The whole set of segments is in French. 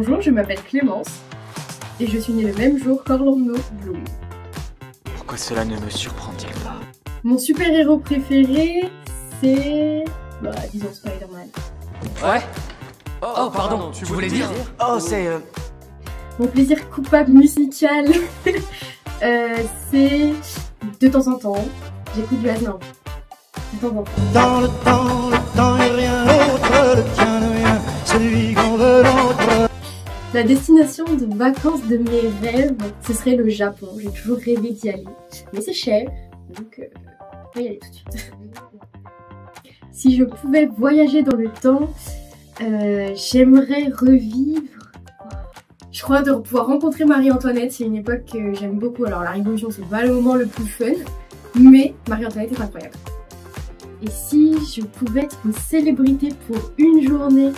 Bonjour, je m'appelle Clémence et je suis née le même jour qu'Orlando Bloom. Pourquoi cela ne me surprend-il pas Mon super-héros préféré, c'est... Bah, disons Spider-Man. Ouais Oh, pardon, tu voulais dire Oh, c'est... euh, Mon plaisir coupable musical, euh, c'est... De temps en temps, j'écoute du Aznavour. De temps en temps. Dans le temps, le temps La destination de vacances de mes rêves, ce serait le Japon. J'ai toujours rêvé d'y aller. Mais c'est cher, donc euh, on va y aller tout de suite. si je pouvais voyager dans le temps, euh, j'aimerais revivre. Je crois de pouvoir rencontrer Marie-Antoinette, c'est une époque que j'aime beaucoup. Alors la Révolution, c'est pas le moment le plus fun, mais Marie-Antoinette est incroyable. Et si je pouvais être une célébrité pour une journée,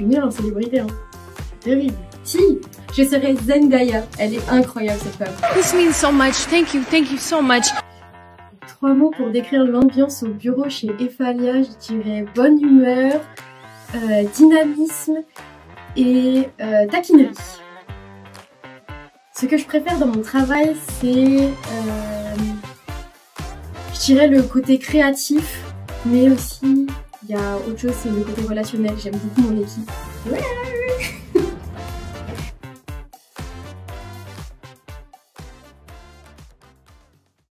suis nulle en célébrité, hein. C'est terrible. Si, je serais Zendaya. Elle est incroyable cette femme. This means so much. Thank you, thank you so much. Trois mots pour décrire l'ambiance au bureau chez Efalia, je dirais bonne humeur, euh, dynamisme et euh, taquinerie. Ce que je préfère dans mon travail, c'est, euh, je dirais le côté créatif, mais aussi il y a autre chose, c'est le côté relationnel. J'aime beaucoup mon équipe.